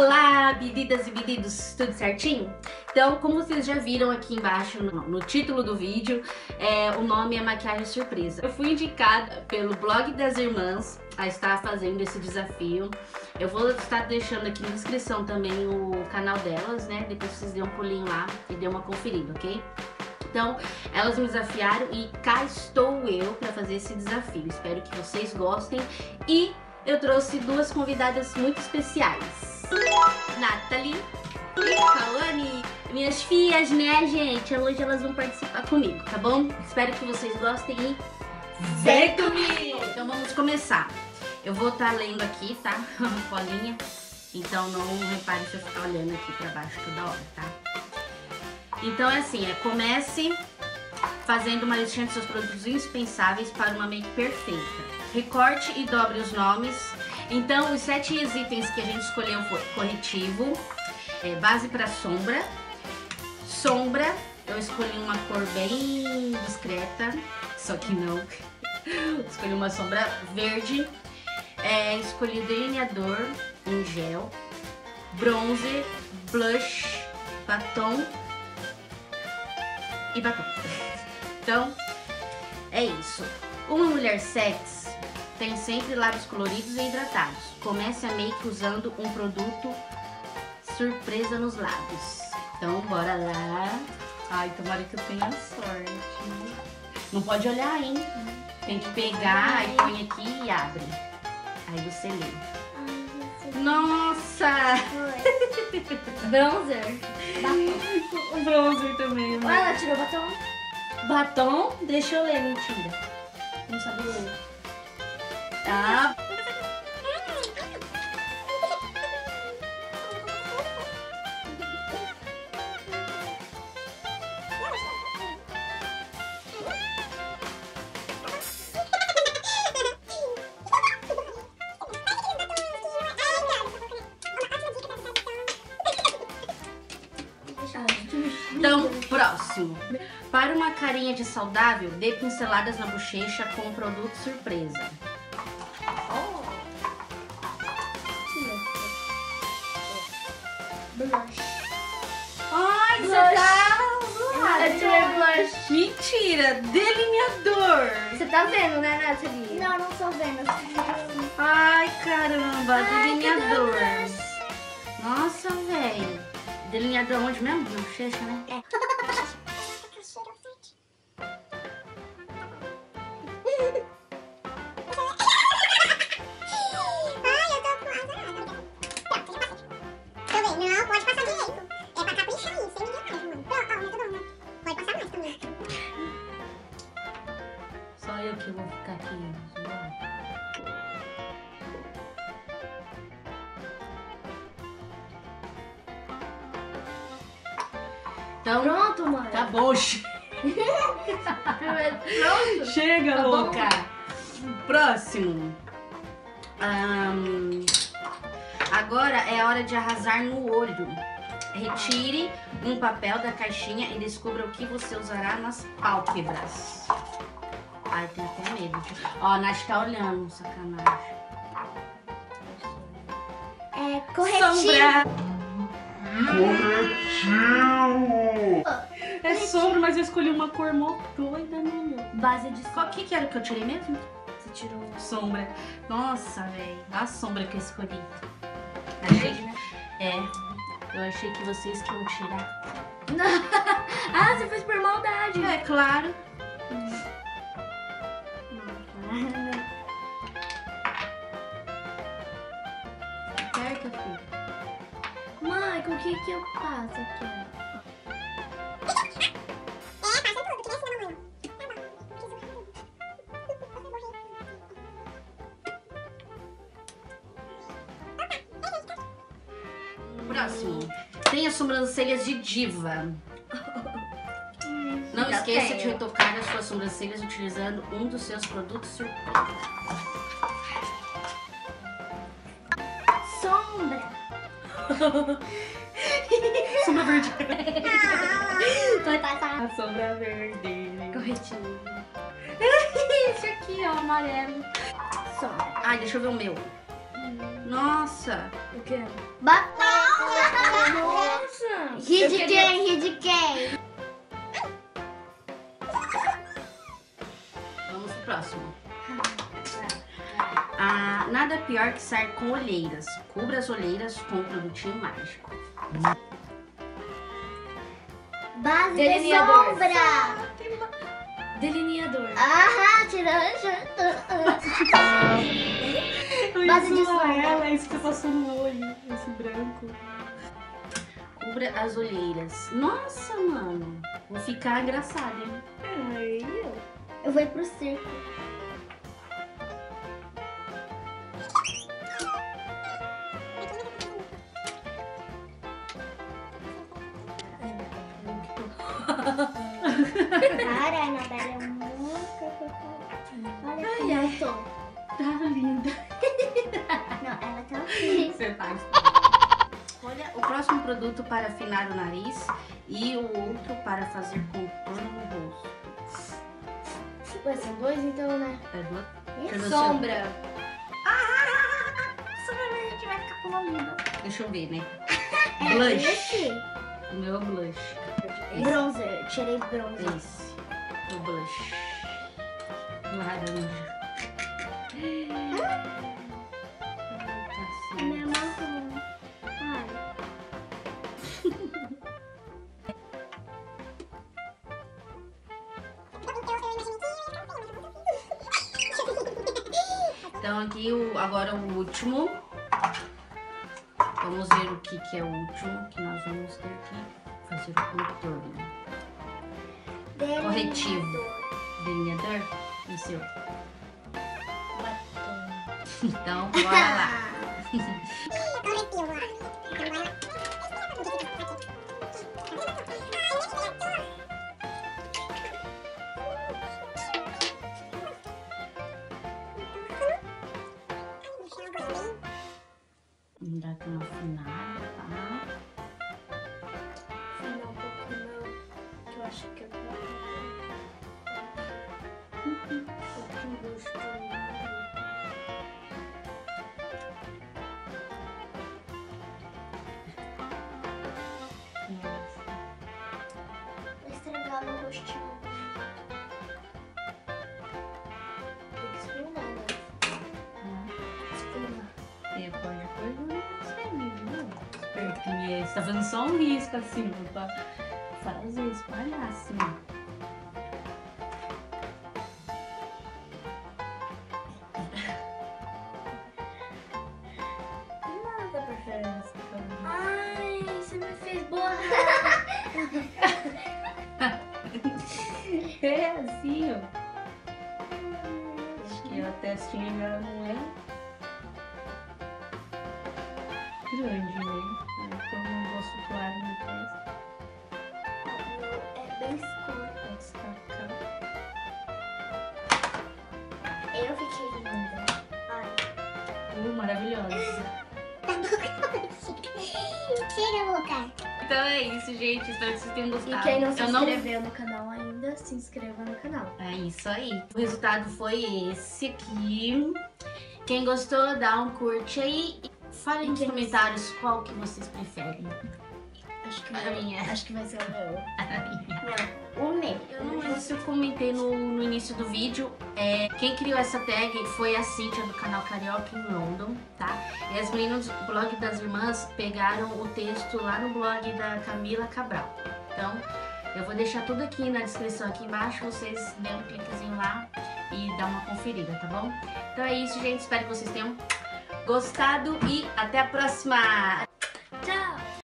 Olá, medidas e medidos, tudo certinho? Então, como vocês já viram aqui embaixo no, no título do vídeo, é, o nome é Maquiagem Surpresa. Eu fui indicada pelo blog das irmãs a estar fazendo esse desafio. Eu vou estar deixando aqui na descrição também o canal delas, né? Depois vocês dêem um pulinho lá e dêem uma conferida, ok? Então, elas me desafiaram e cá estou eu para fazer esse desafio. Espero que vocês gostem e eu trouxe duas convidadas muito especiais. Nathalie e Kawane, minhas filhas, né, gente? Hoje elas vão participar comigo, tá bom? Espero que vocês gostem e vem comigo! Então vamos começar. Eu vou estar tá lendo aqui, tá? Uma colinha. Então não repare se eu ficar olhando aqui pra baixo toda hora, tá? Então é assim, é comece fazendo uma listinha de seus produtos indispensáveis para uma make perfeita. Recorte e dobre os nomes. Então, os sete itens que a gente escolheu foi corretivo, é, base para sombra, sombra, eu escolhi uma cor bem discreta, só que não. escolhi uma sombra verde, é, escolhi delineador em gel, bronze, blush, batom e batom. Então, é isso. Uma mulher sexy tem sempre lábios coloridos e hidratados. Comece a make usando um produto surpresa nos lábios. Então, bora lá. Ai, tomara que eu tenha sorte. Não pode olhar, hein? Tem que pegar e põe aqui e abre. Aí você lê. Nossa! Bronzer. Batom. Bronzer também. Né? ela tirou batom. Batom? Deixa eu ler, mentira. Não sabe ler. Tá? Então, próximo. Para uma carinha de saudável, dê pinceladas na bochecha com produto surpresa. Eu tirei blush. Mentira, delineador. Você tá vendo, né, Nathalie? Não, não tô vendo. Ai, caramba, Ai, delineador. Nossa, velho. Delineador onde mesmo? Na bochecha, né? É. Então, Pronto, mãe. Tá bom. Pronto? Chega, tá louca. Bom? Próximo. Um, agora é hora de arrasar no olho. Retire um papel da caixinha e descubra o que você usará nas pálpebras. Ai, tem até medo. Ó, a Nath tá olhando, sacanagem. É corretivo. Sombra. Corretivo! É sombra, mas eu escolhi uma cor mó doida, menina. Base de Qual que, que era que eu tirei mesmo? Você tirou Sombra. Nossa, velho. A sombra que eu escolhi. Achei, né? É. Eu achei que vocês que iam tirar. ah, você fez por maldade. É claro. Aperta, o que que eu faço aqui? Próximo. Tenha sobrancelhas de diva. Não Já esqueça tenho. de retocar as suas sobrancelhas utilizando um dos seus produtos surpresa. Sombra. Sombra verde. Vai passar. A sombra verde. Corretivo. Esse aqui, ó, amarelo. Sombra. Ai, deixa eu ver o meu. Nossa. O quê? Batom. Ri Eu de quem? Ri de quem? Vamos pro próximo. Ah, nada pior que sair com olheiras. Cubra as olheiras com um produtinho mágico. Base de Delineador. sombra. Delineador. Ah, tirando. Base de sombra. ela, é isso que passou no olho, esse branco. Cubra as olheiras. Nossa, mano. Vou ficar engraçada, hein? Ai, Eu vou ir pro circo. Produto para afinar o nariz e o outro para fazer contorno no rosto. Ué, são dois então, né? É Isso. Cadê o Sombra. seu? gente vai ficar. Deixa eu ver, né? É Blush. esse? O meu é blush. Bronzer. Tirei bronzer. Esse. O blush. Laranja. Então aqui o, agora o último. Vamos ver o que, que é o último que nós vamos ter que fazer o contorno. Corretivo. Delineador? E o seu? Batom. Então, bora lá. Vamos dar uma afinada, tá? Afinar um pouco não. Que eu acho que eu Um pouquinho gosto. Vou Espertinha. Você tá fazendo só um risco assim, pra fazer, espalhar assim. Nada festa. Ai, você me fez borrar. É assim, ó. Acho que a testinha já não é grande, né? Então não gosto claro no teste. É bem escuro. Pode destacar. Eu fiquei linda. Ai. Uh, maravilhosa. Tira a boca. Então é isso, gente. Espero que vocês tenham E gostado. quem não se Eu inscreveu no canal ainda, se inscreva no canal. É isso aí. O resultado foi esse aqui. Quem gostou, dá um curte aí. Fale nos comentários qual que vocês preferem. Acho que, A minha. acho que vai ser o meu. O meu. Eu não lembro se eu comentei no, no início do vídeo. É, quem criou essa tag foi a Cíntia do canal Carioca em London, tá? E as meninas do blog das irmãs pegaram o texto lá no blog da Camila Cabral. Então, eu vou deixar tudo aqui na descrição aqui embaixo. Vocês dêem um cliquezinho lá e dá uma conferida, tá bom? Então é isso, gente. Espero que vocês tenham gostado e até a próxima! Tchau!